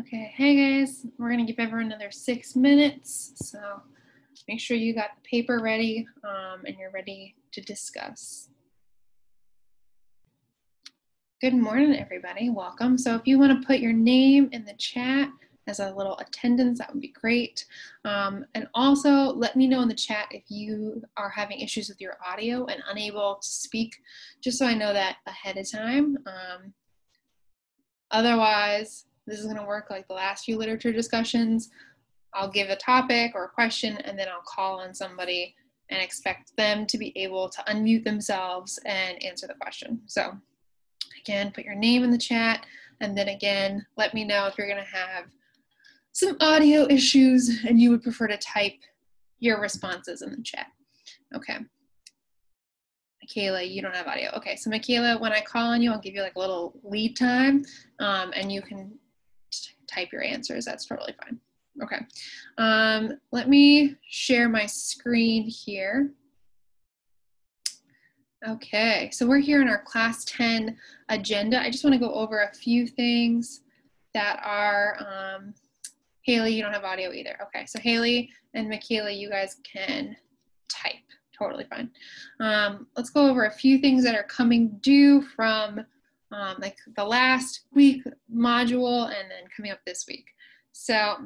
Okay, hey guys, we're gonna give everyone another six minutes. So make sure you got the paper ready um, and you're ready to discuss. Good morning, everybody. Welcome. So if you want to put your name in the chat as a little attendance, that would be great. Um, and also let me know in the chat if you are having issues with your audio and unable to speak, just so I know that ahead of time. Um, otherwise, this is going to work like the last few literature discussions. I'll give a topic or a question, and then I'll call on somebody and expect them to be able to unmute themselves and answer the question. So again, put your name in the chat, and then again, let me know if you're going to have some audio issues and you would prefer to type your responses in the chat. Okay. Michaela, you don't have audio. Okay, so Michaela, when I call on you, I'll give you like a little lead time um, and you can type your answers. That's totally fine. Okay, um, let me share my screen here. Okay, so we're here in our class 10 agenda. I just want to go over a few things that are, um, Haley, you don't have audio either. Okay, so Haley and Michaela, you guys can type, totally fine. Um, let's go over a few things that are coming due from um, like the last week module and then coming up this week. So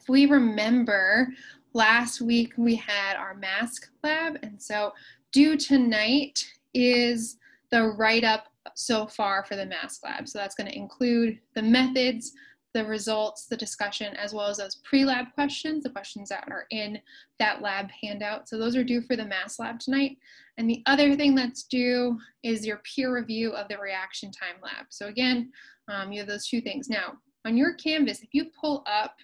if we remember, last week we had our mask lab, and so due tonight is the write-up so far for the mask lab. So that's going to include the methods, the results, the discussion, as well as those pre-lab questions, the questions that are in that lab handout. So those are due for the mass lab tonight. And the other thing that's due is your peer review of the reaction time lab. So again, um, you have those two things. Now, on your Canvas, if you pull up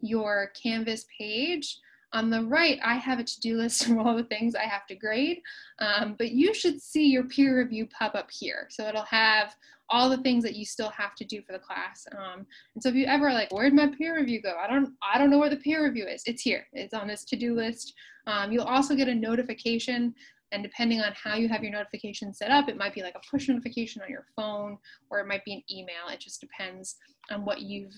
your Canvas page, on the right, I have a to-do list of all the things I have to grade, um, but you should see your peer review pop up here. So it'll have all the things that you still have to do for the class. Um, and so if you ever like, where'd my peer review go? I don't, I don't know where the peer review is. It's here. It's on this to-do list. Um, you'll also get a notification and depending on how you have your notification set up, it might be like a push notification on your phone or it might be an email. It just depends on what you've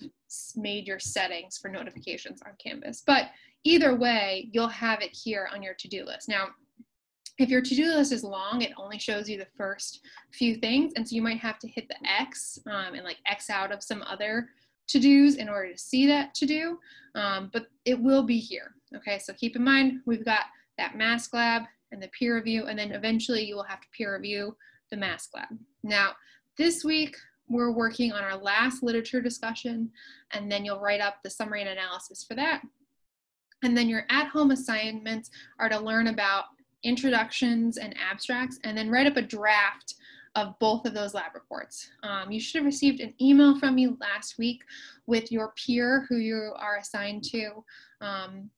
made your settings for notifications on Canvas. But either way, you'll have it here on your to-do list. Now, if your to-do list is long, it only shows you the first few things. And so you might have to hit the X um, and like X out of some other to-dos in order to see that to-do, um, but it will be here. Okay, so keep in mind, we've got that mask lab and the peer review, and then eventually you will have to peer review the mask lab. Now, this week, we're working on our last literature discussion, and then you'll write up the summary and analysis for that. And then your at-home assignments are to learn about introductions and abstracts, and then write up a draft of both of those lab reports. Um, you should have received an email from me last week with your peer who you are assigned to um,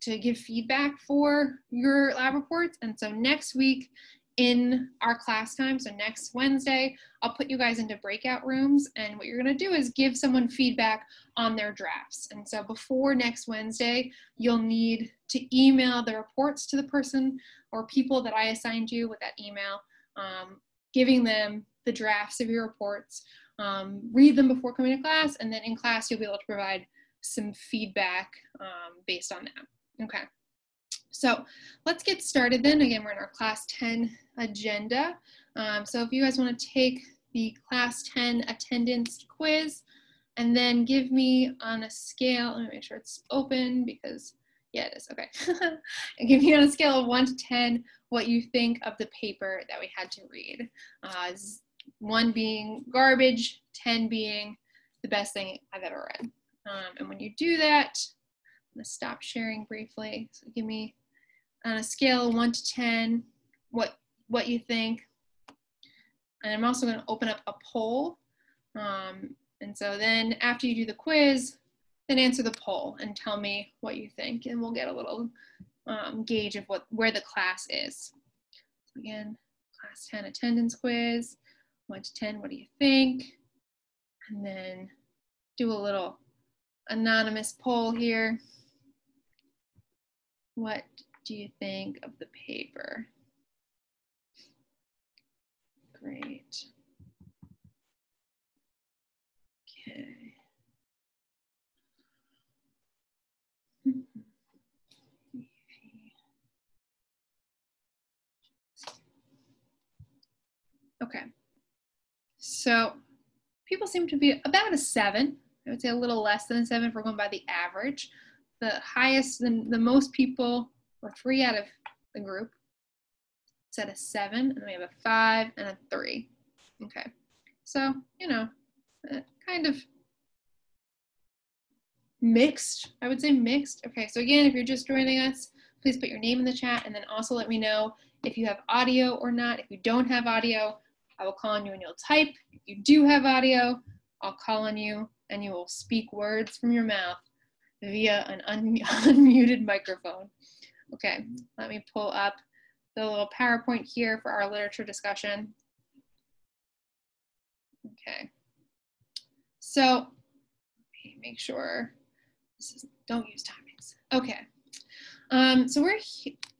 to give feedback for your lab reports. And so next week in our class time, so next Wednesday, I'll put you guys into breakout rooms. And what you're gonna do is give someone feedback on their drafts. And so before next Wednesday, you'll need to email the reports to the person or people that I assigned you with that email, um, giving them the drafts of your reports. Um, read them before coming to class, and then in class, you'll be able to provide some feedback um, based on that. Okay. So let's get started then. Again, we're in our class 10 agenda. Um, so if you guys want to take the class 10 attendance quiz and then give me on a scale, let me make sure it's open because yeah, it is, okay. and give me on a scale of one to 10 what you think of the paper that we had to read. Uh, one being garbage, 10 being the best thing I've ever read. Um, and when you do that, I'm gonna stop sharing briefly. So give me on a scale of one to 10, what, what you think. And I'm also gonna open up a poll. Um, and so then after you do the quiz, then answer the poll and tell me what you think and we'll get a little um, gauge of what where the class is. So again, class 10 attendance quiz, 1 to 10, what do you think? And then do a little anonymous poll here. What do you think of the paper? Great. Okay. Okay. So people seem to be about a seven. I would say a little less than a seven if we're going by the average. The highest and the most people or three out of the group, at a seven, and then we have a five and a three. Okay. So, you know, uh, kind of mixed. I would say mixed. Okay, so again, if you're just joining us, please put your name in the chat and then also let me know if you have audio or not. If you don't have audio, I will call on you and you'll type. If you do have audio, I'll call on you and you will speak words from your mouth via an un unmuted microphone. Okay, let me pull up the little PowerPoint here for our literature discussion. Okay, so make sure this is, don't use timings. Okay, um, so we're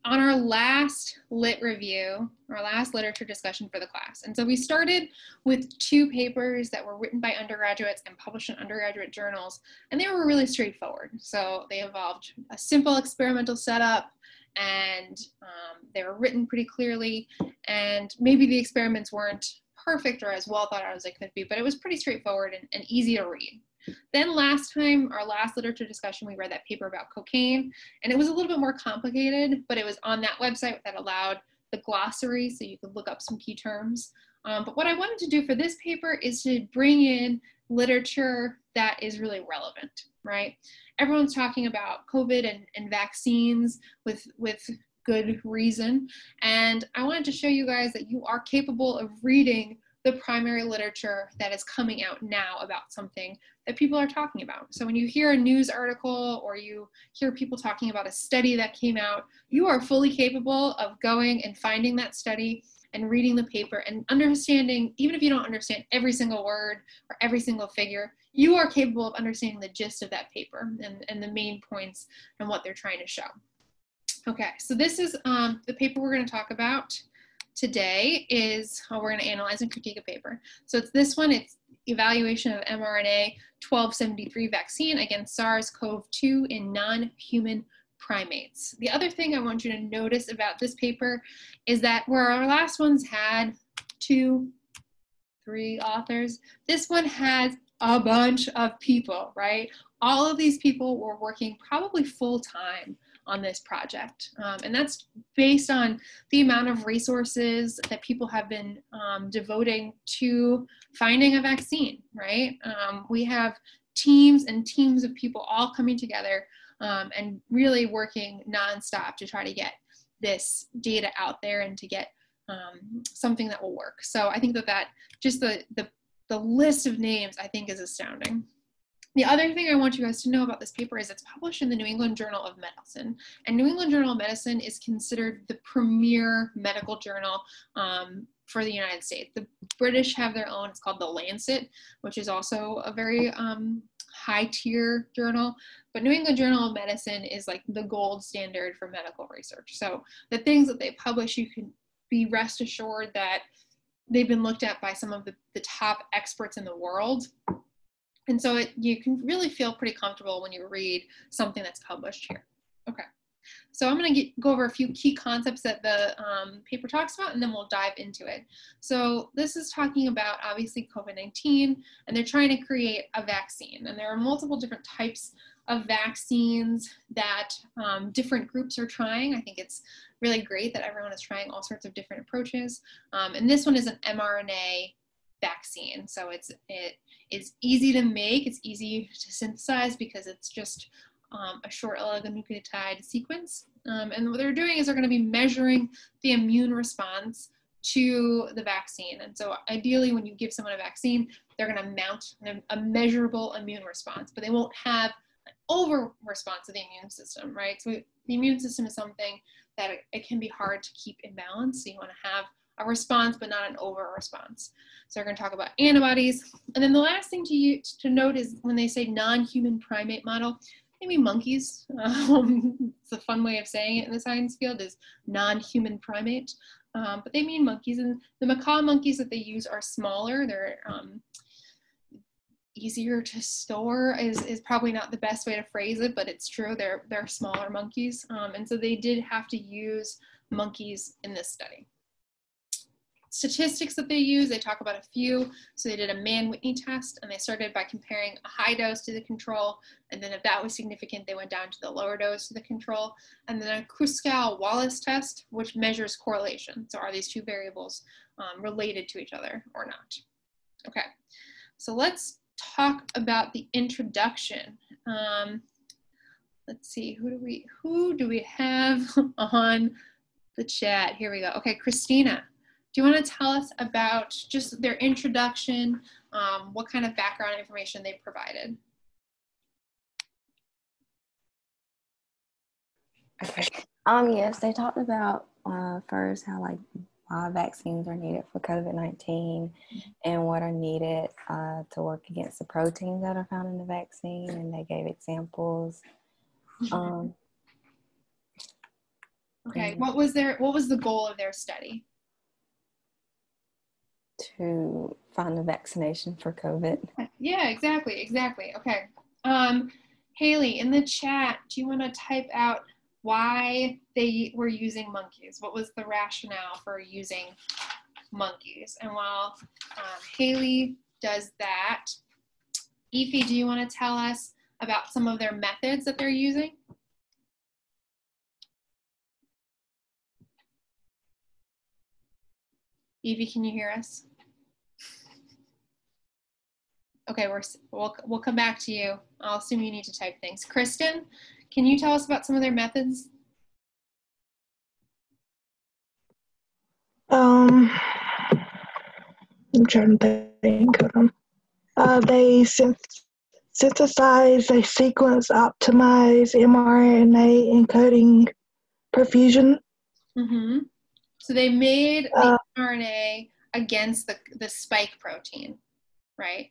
on our last lit review, our last literature discussion for the class. And so we started with two papers that were written by undergraduates and published in undergraduate journals, and they were really straightforward. So they involved a simple experimental setup, and um, they were written pretty clearly, and maybe the experiments weren't perfect or as well thought out as they could be, but it was pretty straightforward and, and easy to read. Then last time, our last literature discussion, we read that paper about cocaine, and it was a little bit more complicated, but it was on that website that allowed the glossary so you could look up some key terms. Um, but what I wanted to do for this paper is to bring in literature that is really relevant, right? Everyone's talking about COVID and, and vaccines with, with good reason. And I wanted to show you guys that you are capable of reading the primary literature that is coming out now about something that people are talking about. So when you hear a news article or you hear people talking about a study that came out, you are fully capable of going and finding that study and reading the paper and understanding, even if you don't understand every single word or every single figure, you are capable of understanding the gist of that paper and, and the main points and what they're trying to show. Okay, so this is um, the paper we're going to talk about today is how we're going to analyze and critique a paper. So it's this one, it's evaluation of mRNA 1273 vaccine against SARS-CoV-2 in non-human primates. The other thing I want you to notice about this paper is that where our last ones had two, three authors, this one has a bunch of people, right? All of these people were working probably full time on this project. Um, and that's based on the amount of resources that people have been um, devoting to finding a vaccine, right? Um, we have teams and teams of people all coming together um, and really working nonstop to try to get this data out there and to get um, something that will work. So I think that that just the, the, the list of names I think is astounding. The other thing I want you guys to know about this paper is it's published in the New England Journal of Medicine. And New England Journal of Medicine is considered the premier medical journal um, for the United States. The British have their own, it's called The Lancet, which is also a very um, high tier journal. But New England Journal of Medicine is like the gold standard for medical research. So the things that they publish, you can be rest assured that they've been looked at by some of the, the top experts in the world and so it, you can really feel pretty comfortable when you read something that's published here. Okay, so I'm gonna get, go over a few key concepts that the um, paper talks about and then we'll dive into it. So this is talking about obviously COVID-19 and they're trying to create a vaccine and there are multiple different types of vaccines that um, different groups are trying. I think it's really great that everyone is trying all sorts of different approaches. Um, and this one is an mRNA vaccine. So it's it is easy to make. It's easy to synthesize because it's just um, a short oligonucleotide sequence. Um, and what they're doing is they're going to be measuring the immune response to the vaccine. And so ideally when you give someone a vaccine, they're going to mount a measurable immune response, but they won't have an over response of the immune system, right? So the immune system is something that it, it can be hard to keep in balance. So you want to have a response, but not an over response. So we're going to talk about antibodies. And then the last thing to, use, to note is when they say non-human primate model, maybe monkeys. Um, it's a fun way of saying it in the science field is non-human primate. Um, but they mean monkeys. And the macaque monkeys that they use are smaller. They're um, easier to store is, is probably not the best way to phrase it, but it's true. They're, they're smaller monkeys. Um, and so they did have to use monkeys in this study. Statistics that they use, they talk about a few. So they did a Mann-Whitney test, and they started by comparing a high dose to the control, and then if that was significant, they went down to the lower dose to the control, and then a Kruskal-Wallis test, which measures correlation. So are these two variables um, related to each other or not? Okay, so let's talk about the introduction. Um, let's see, who do we who do we have on the chat? Here we go. Okay, Christina, do you want to tell us about just their introduction, um, what kind of background information they provided? Okay. Um. Yes, they talked about uh, first how like why vaccines are needed for COVID nineteen, and what are needed uh, to work against the proteins that are found in the vaccine, and they gave examples. Mm-hmm. Um, okay. What was their What was the goal of their study? To find a vaccination for COVID. Yeah. Exactly. Exactly. Okay. Um, Haley, in the chat, do you want to type out why they were using monkeys. What was the rationale for using monkeys? And while um, Haley does that, Ify, do you want to tell us about some of their methods that they're using? Evie, can you hear us? Okay, we're, we'll, we'll come back to you. I'll assume you need to type things. Kristen, can you tell us about some of their methods? Um, I'm trying to think of them. Uh, they synthesize, they sequence, optimize mRNA encoding prefusion. Mm-hmm. So they made uh, the RNA against the, the spike protein, right?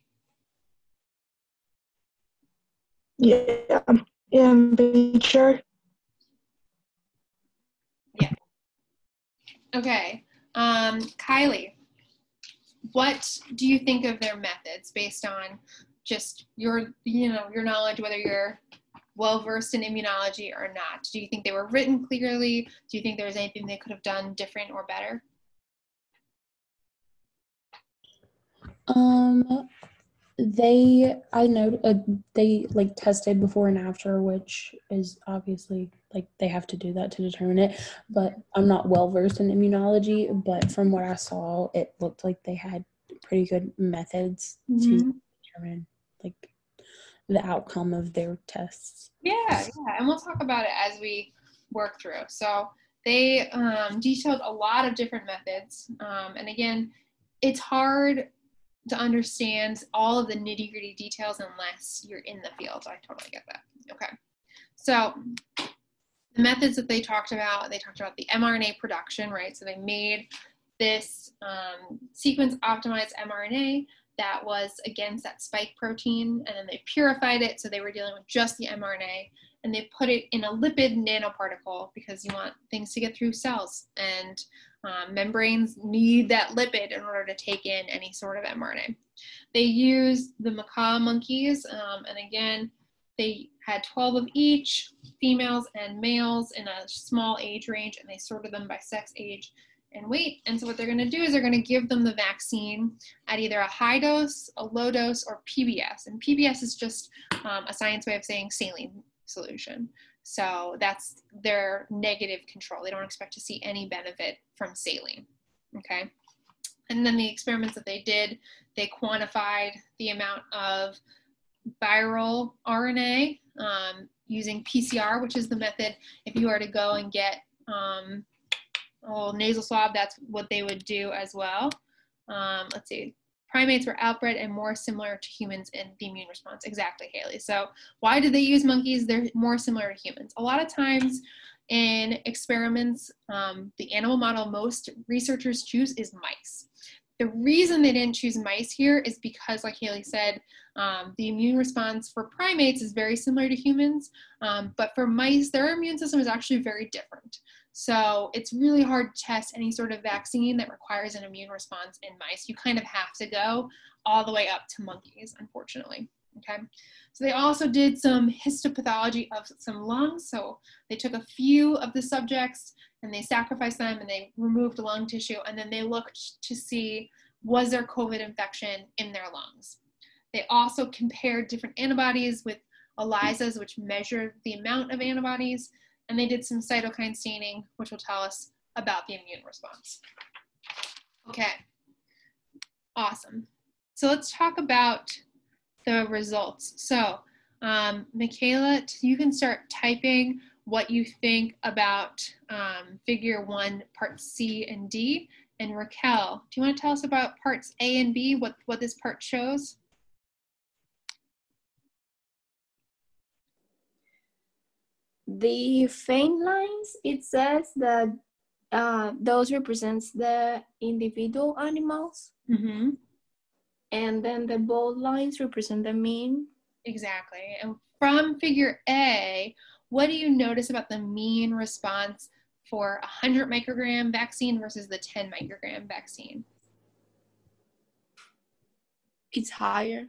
Yeah in Beecher. Yeah. Okay. Um, Kylie, what do you think of their methods based on just your, you know, your knowledge, whether you're well versed in immunology or not? Do you think they were written clearly? Do you think there was anything they could have done different or better? Um, they i know uh, they like tested before and after which is obviously like they have to do that to determine it but i'm not well versed in immunology but from what i saw it looked like they had pretty good methods mm-hmm. to determine like the outcome of their tests yeah yeah and we'll talk about it as we work through so they um, detailed a lot of different methods um, and again it's hard to understand all of the nitty gritty details unless you're in the field. I totally get that. Okay. So the methods that they talked about, they talked about the mRNA production, right? So they made this um, sequence optimized mRNA that was against that spike protein, and then they purified it. So they were dealing with just the mRNA, and they put it in a lipid nanoparticle because you want things to get through cells. And um, membranes need that lipid in order to take in any sort of mRNA. They used the macaque monkeys, um, and again, they had 12 of each, females and males in a small age range, and they sorted them by sex, age, and weight. And so what they're going to do is they're going to give them the vaccine at either a high dose, a low dose, or PBS. And PBS is just um, a science way of saying saline solution. So that's their negative control. They don't expect to see any benefit from saline. Okay. And then the experiments that they did, they quantified the amount of viral RNA um, using PCR, which is the method. If you were to go and get um, a nasal swab, that's what they would do as well. Um, let's see, primates were outbred and more similar to humans in the immune response. Exactly, Haley. So why did they use monkeys? They're more similar to humans. A lot of times in experiments, um, the animal model most researchers choose is mice. The reason they didn't choose mice here is because, like Haley said, um, the immune response for primates is very similar to humans, um, but for mice, their immune system is actually very different. So it's really hard to test any sort of vaccine that requires an immune response in mice. You kind of have to go all the way up to monkeys, unfortunately. Okay, so they also did some histopathology of some lungs. So they took a few of the subjects and they sacrificed them and they removed lung tissue and then they looked to see was there COVID infection in their lungs. They also compared different antibodies with ELISAs, which measure the amount of antibodies, and they did some cytokine staining, which will tell us about the immune response. Okay, awesome. So let's talk about the results. So um, Michaela, you can start typing what you think about um, figure one, part C and D. And Raquel, do you want to tell us about parts A and B, what, what this part shows? The faint lines, it says that uh, those represents the individual animals. Mm-hmm. And then the bold lines represent the mean. Exactly. And from figure A, what do you notice about the mean response for a 100 microgram vaccine versus the 10 microgram vaccine? It's higher.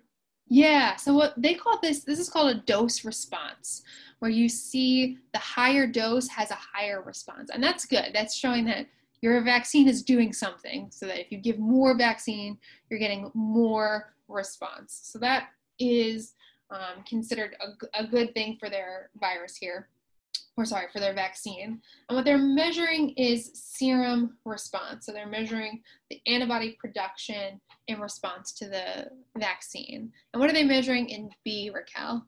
Yeah, so what they call this, this is called a dose response, where you see the higher dose has a higher response. And that's good. That's showing that your vaccine is doing something so that if you give more vaccine, you're getting more response. So that is um, considered a, a good thing for their virus here, or sorry, for their vaccine. And what they're measuring is serum response. So they're measuring the antibody production in response to the vaccine. And what are they measuring in B, Raquel?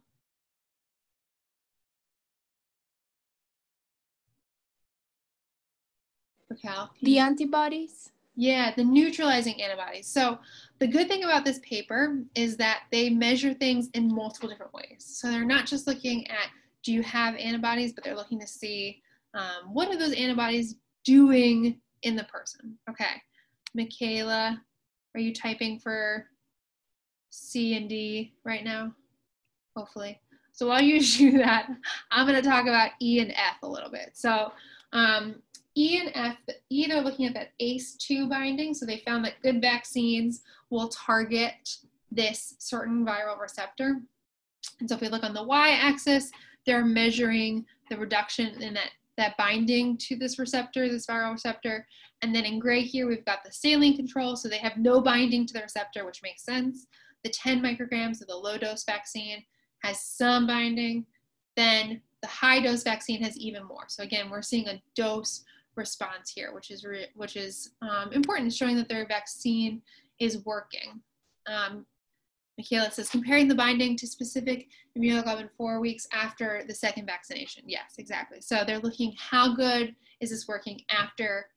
Raquel? The antibodies? Yeah, the neutralizing antibodies. So the good thing about this paper is that they measure things in multiple different ways. So they're not just looking at do you have antibodies, but they're looking to see um, what are those antibodies doing in the person. Okay, Michaela, are you typing for C and D right now? Hopefully. So while you do that, I'm going to talk about E and F a little bit. So um, E and F, E they're looking at that ACE2 binding. So they found that good vaccines will target this certain viral receptor. And so if we look on the y-axis, they're measuring the reduction in that, that binding to this receptor, this viral receptor. And then in gray here, we've got the saline control. So they have no binding to the receptor, which makes sense. The 10 micrograms of the low dose vaccine has some binding. Then the high dose vaccine has even more. So again, we're seeing a dose response here, which is which is um, important, showing that their vaccine is working. Um, Michaela says, comparing the binding to specific immunoglobulin four weeks after the second vaccination. Yes, exactly. So they're looking how good is this working after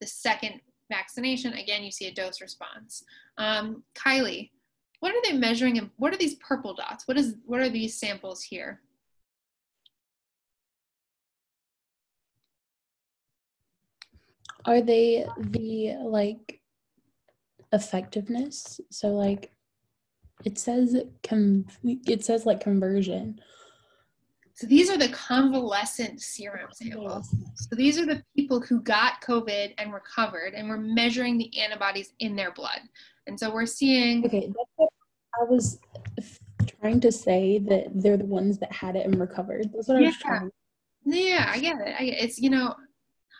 the second vaccination. Again, you see a dose response. Um, Kylie, what are they measuring and what are these purple dots? What is what are these samples here? Are they the like effectiveness? So like it says com- it says like conversion. So these are the convalescent serum samples. So these are the people who got COVID and recovered, and we're measuring the antibodies in their blood. And so we're seeing. Okay, that's what I was trying to say that they're the ones that had it and recovered. That's what yeah. I was trying. Yeah, I get it. I get it. It's you know,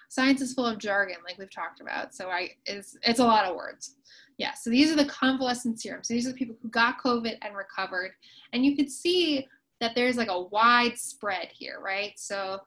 science is full of jargon, like we've talked about. So I it's it's a lot of words. Yeah. So these are the convalescent serums. So these are the people who got COVID and recovered, and you could see that there's like a wide spread here, right? So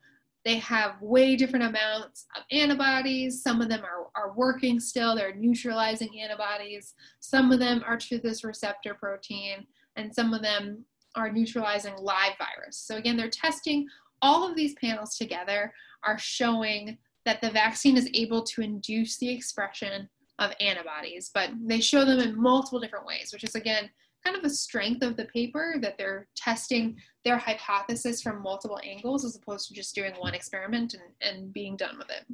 they have way different amounts of antibodies. Some of them are, are working still, they're neutralizing antibodies. Some of them are to this receptor protein, and some of them are neutralizing live virus. So, again, they're testing all of these panels together, are showing that the vaccine is able to induce the expression of antibodies, but they show them in multiple different ways, which is again kind of a strength of the paper that they're testing their hypothesis from multiple angles as opposed to just doing one experiment and, and being done with it.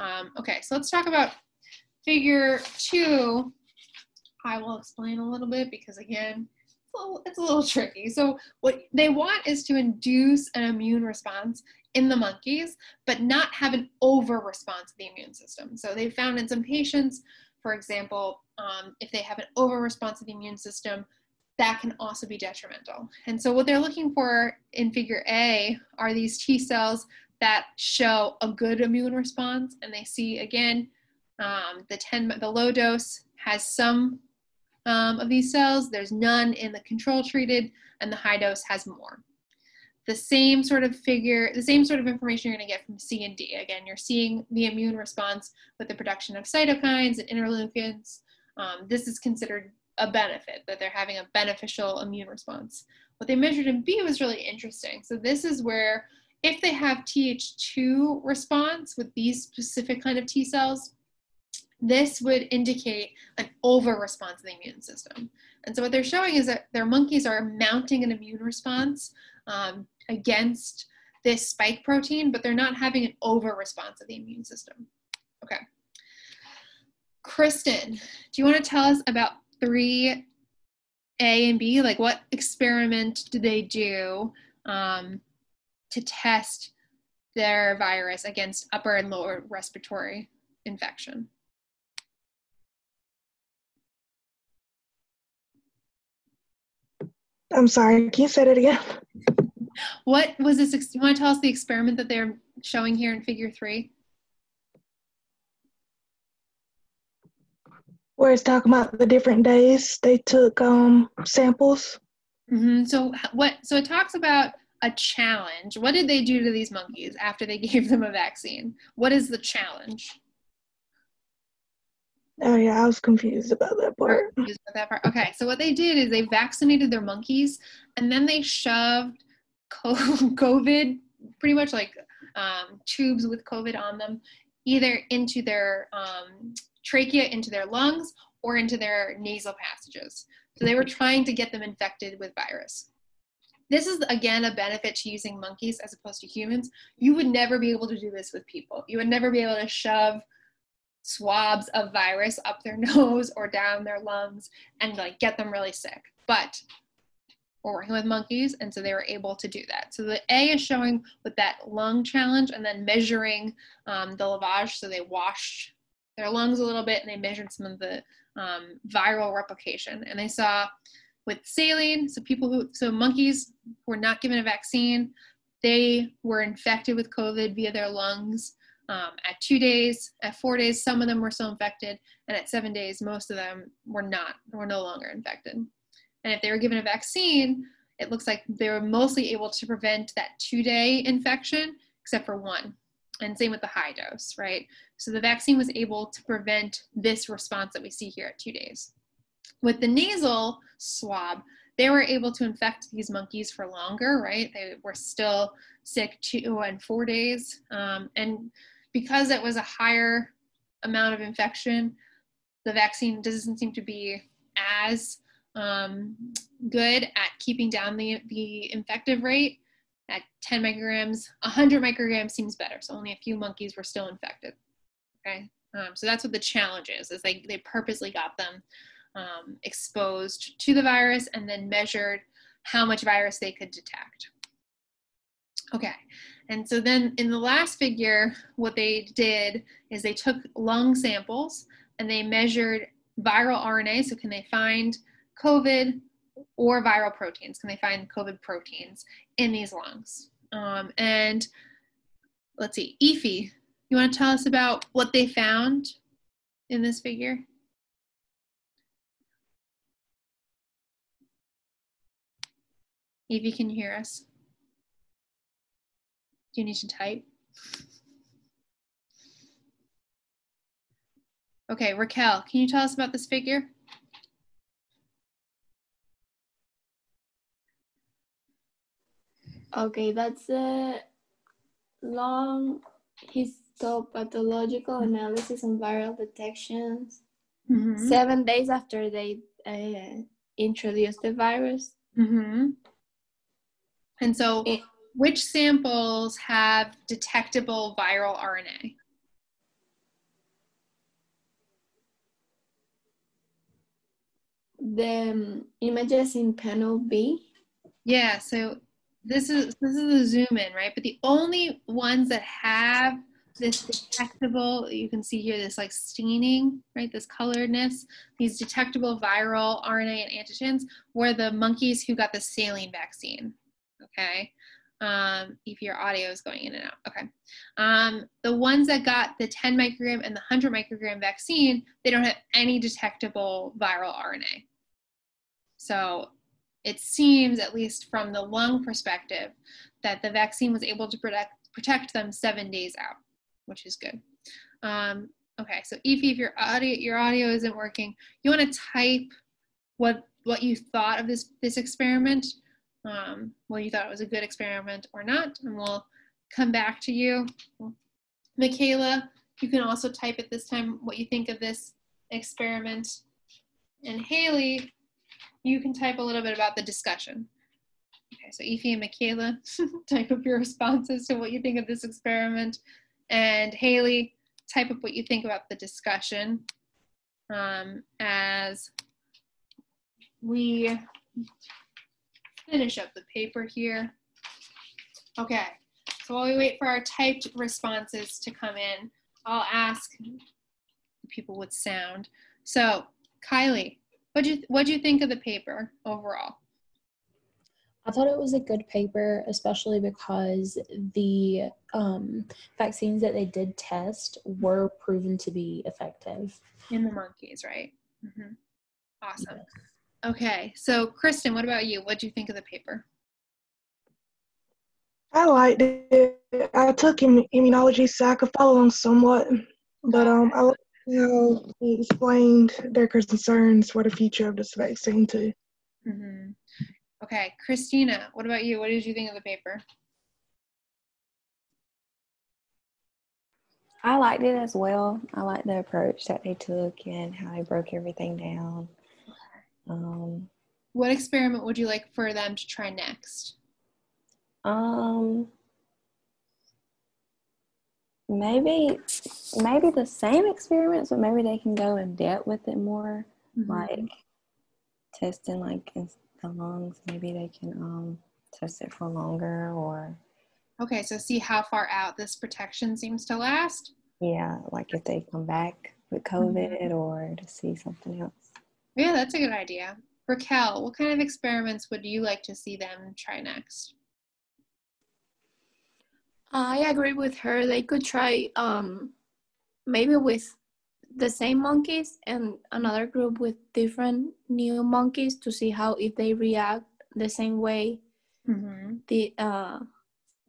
Um, okay, so let's talk about figure two. I will explain a little bit because again, it's a, little, it's a little tricky. So what they want is to induce an immune response in the monkeys, but not have an over response to the immune system. So they found in some patients, for example, um, if they have an over response to the immune system, that can also be detrimental. And so what they're looking for in figure A are these T cells that show a good immune response. And they see again, um, the 10, the low dose has some um, of these cells. There's none in the control treated and the high dose has more. The same sort of figure, the same sort of information you're gonna get from C and D. Again, you're seeing the immune response with the production of cytokines and interleukins. Um, this is considered a benefit, that they're having a beneficial immune response. What they measured in B was really interesting. So this is where if they have Th2 response with these specific kind of T cells, this would indicate an over response of the immune system. And so what they're showing is that their monkeys are mounting an immune response um, against this spike protein, but they're not having an over response of the immune system. Okay. Kristen, do you want to tell us about 3A and B? Like what experiment did they do um, to test their virus against upper and lower respiratory infection? I'm sorry, can you say that again? What was this? You want to tell us the experiment that they're showing here in figure three? Where it's talking about the different days they took um samples. hmm So what? So it talks about a challenge. What did they do to these monkeys after they gave them a vaccine? What is the challenge? Oh yeah, I was confused about that part. Confused with that part. Okay, so what they did is they vaccinated their monkeys and then they shoved COVID, pretty much like um, tubes with COVID on them, either into their um, trachea, into their lungs, or into their nasal passages. So they were trying to get them infected with virus. This is again a benefit to using monkeys as opposed to humans. You would never be able to do this with people. You would never be able to shove swabs of virus up their nose or down their lungs and like get them really sick. But we're working with monkeys, and so they were able to do that. So the A is showing with that lung challenge, and then measuring um, the lavage. So they washed their lungs a little bit, and they measured some of the um, viral replication, and they saw with saline. So people who, so monkeys were not given a vaccine, they were infected with COVID via their lungs um, at two days, at four days, some of them were still infected, and at seven days, most of them were not, were no longer infected. And if they were given a vaccine, it looks like they were mostly able to prevent that two day infection, except for one. And same with the high dose, right? So the vaccine was able to prevent this response that we see here at two days. With the nasal swab, they were able to infect these monkeys for longer, right? They were still sick two and four days. Um, and because it was a higher amount of infection, the vaccine doesn't seem to be as um, good at keeping down the, the infective rate. At 10 micrograms, 100 micrograms seems better. So only a few monkeys were still infected. Okay, um, so that's what the challenge is. Is they they purposely got them um, exposed to the virus and then measured how much virus they could detect. Okay, and so then in the last figure, what they did is they took lung samples and they measured viral RNA. So can they find COVID or viral proteins? Can they find COVID proteins in these lungs? Um, and let's see, Efi, you want to tell us about what they found in this figure? Evie, can you hear us? Do you need to type? Okay, Raquel, can you tell us about this figure? Okay, that's a long histopathological analysis on viral detections. Mm-hmm. Seven days after they uh, introduced the virus. Mm-hmm. And so, Eh. Which samples have detectable viral RNA? The um, images in panel B. Yeah, so this is this is a zoom in, right? But the only ones that have this detectable, you can see here this like staining, right? This coloredness, these detectable viral RNA and antigens were the monkeys who got the saline vaccine. Okay. Um, if your audio is going in and out. Okay. Um, the ones that got the 10 microgram and the 100 microgram vaccine, they don't have any detectable viral RNA. So it seems, at least from the lung perspective, that the vaccine was able to protect, protect them seven days out, which is good. Um, okay, so Ify, if your audio, your audio isn't working, you want to type what what you thought of this this experiment, um, well, you thought it was a good experiment or not, and we'll come back to you. Michaela, you can also type at this time what you think of this experiment. And Haley, you can type a little bit about the discussion. Okay, so Ify and Michaela, type up your responses to what you think of this experiment. And Haley, type up what you think about the discussion um, as we finish up the paper here. Okay, so while we wait for our typed responses to come in, I'll ask people with sound. So, Kylie, what do you what do you think of the paper overall? I thought it was a good paper, especially because the um, vaccines that they did test were proven to be effective. In the monkeys, right? Mm-hmm. Awesome. Yes. Okay, so Kristen, what about you? What do you think of the paper? I liked it. I took immunology, so I could follow along somewhat, but um, I you know, he explained their concerns for the future of this vaccine too. Mm-hmm. Okay, Christina, what about you? What did you think of the paper? I liked it as well. I liked the approach that they took and how they broke everything down. Um, what experiment would you like for them to try next? Um, maybe, maybe the same experiments, but maybe they can go in depth with it more, mm-hmm. like testing like in the lungs. Maybe they can um test it for longer or. Okay, so see how far out this protection seems to last. Yeah, like if they come back with COVID mm-hmm. or to see something else. Yeah, that's a good idea. Raquel, what kind of experiments would you like to see them try next? I agree with her. They could try um, maybe with the same monkeys and another group with different new monkeys to see how if they react the same way mm-hmm. the uh,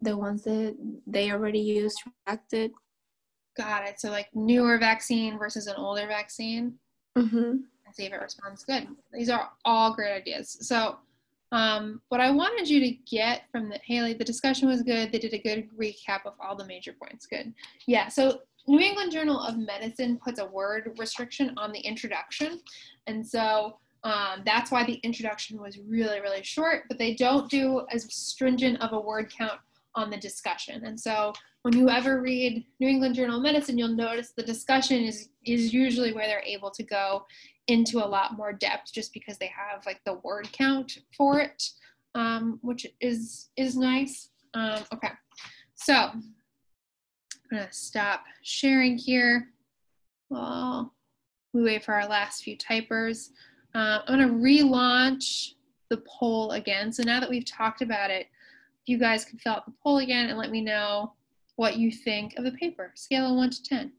the ones that they already used reacted. Got it. So like newer vaccine versus an older vaccine. Mm-hmm see if it responds good. These are all great ideas. So um, what I wanted you to get from the Haley, the discussion was good. They did a good recap of all the major points. Good. Yeah. So New England Journal of Medicine puts a word restriction on the introduction, and so um, that's why the introduction was really really short. But they don't do as stringent of a word count on the discussion. And so when you ever read New England Journal of Medicine, you'll notice the discussion is is usually where they're able to go into a lot more depth just because they have like the word count for it, um, which is is nice. Um, okay, so I'm gonna stop sharing here. Well, we wait for our last few typers. Uh, I'm gonna relaunch the poll again. So now that we've talked about it, you guys can fill out the poll again and let me know what you think of the paper, scale of 1 to 10.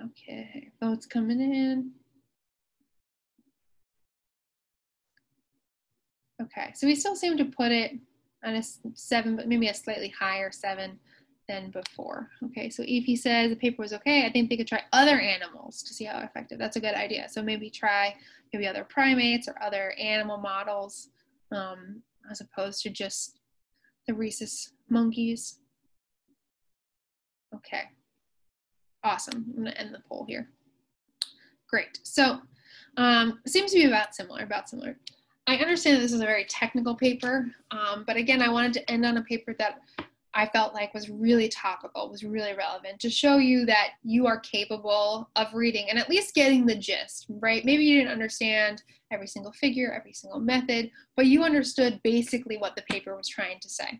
Okay, votes coming in. Okay, so we still seem to put it on a seven, but maybe a slightly higher seven than before. Okay, so Ify says the paper was okay, I think they could try other animals to see how effective. That's a good idea. So maybe try maybe other primates or other animal models um, as opposed to just the rhesus monkeys. Okay. Awesome. I'm to end the poll here. Great. So um, seems to be about similar, about similar. I understand that this is a very technical paper, um, but again, I wanted to end on a paper that I felt like was really topical, was really relevant to show you that you are capable of reading and at least getting the gist, right? Maybe you didn't understand every single figure, every single method, but you understood basically what the paper was trying to say.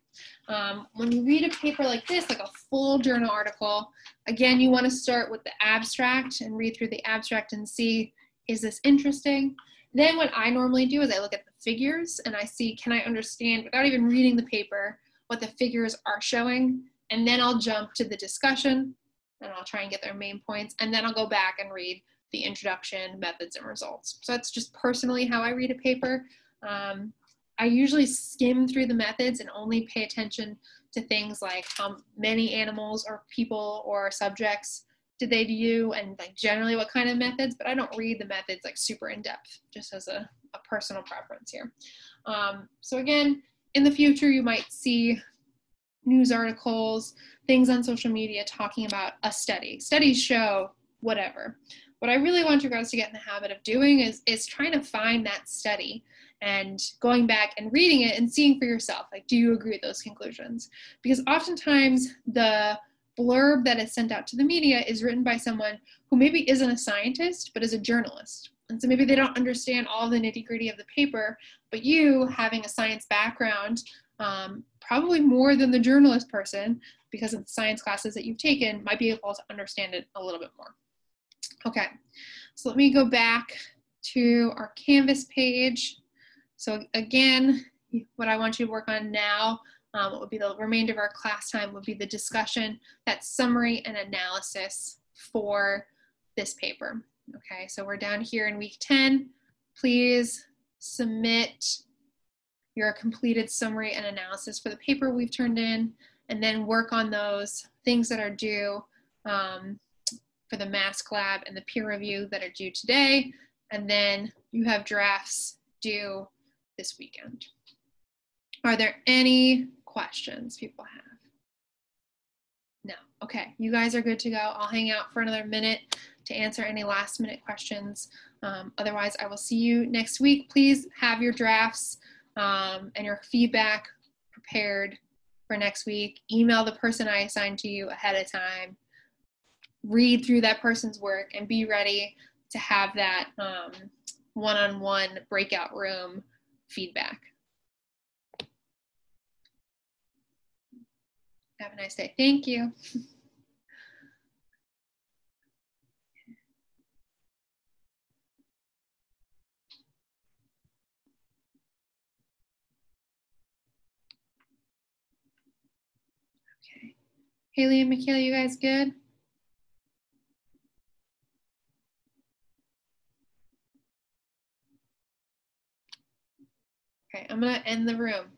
Um, when you read a paper like this, like a full journal article, again, you want to start with the abstract and read through the abstract and see, is this interesting? Then what I normally do is I look at the figures and I see, can I understand without even reading the paper, what the figures are showing, and then I'll jump to the discussion and I'll try and get their main points, and then I'll go back and read the introduction, methods, and results. So that's just personally how I read a paper. Um, I usually skim through the methods and only pay attention to things like how many animals or people or subjects did they do and like generally what kind of methods, but I don't read the methods like super in depth, just as a, a personal preference here. Um, so again, in the future, you might see news articles, things on social media talking about a study. Studies show whatever. What I really want you guys to get in the habit of doing is, is trying to find that study and going back and reading it and seeing for yourself, like, do you agree with those conclusions? Because oftentimes the blurb that is sent out to the media is written by someone who maybe isn't a scientist, but is a journalist. And so maybe they don't understand all the nitty gritty of the paper, but you having a science background, um, probably more than the journalist person, because of the science classes that you've taken, might be able to understand it a little bit more. Okay, so let me go back to our Canvas page. So again, what I want you to work on now, um, what would be the remainder of our class time would be the discussion, that summary and analysis for this paper. Okay, so we're down here in week 10. Please submit your completed summary and analysis for the paper we've turned in, and then work on those things that are due um, for the mask lab and the peer review that are due today. And then you have drafts due this weekend. Are there any questions people have? No. Okay, you guys are good to go. I'll hang out for another minute to answer any last minute questions. Um, otherwise, I will see you next week. Please have your drafts um, and your feedback prepared for next week. Email the person I assigned to you ahead of time. Read through that person's work and be ready to have that one on one breakout room feedback. Have a nice day. Thank you. Haley and Michaela, you guys good? Okay, I'm gonna end the room.